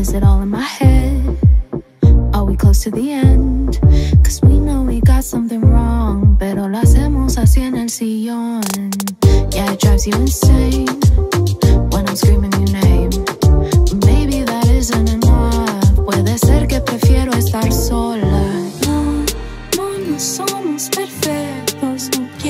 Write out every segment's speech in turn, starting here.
Is it all in my head? Are we close to the end? Cause we know we got something wrong, pero lo hacemos así en el sillón. Yeah, it drives you insane when I'm screaming your name. Maybe that isn't enough. Puede ser que prefiero estar sola. No, no, no somos perfectos. No quiero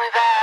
me back.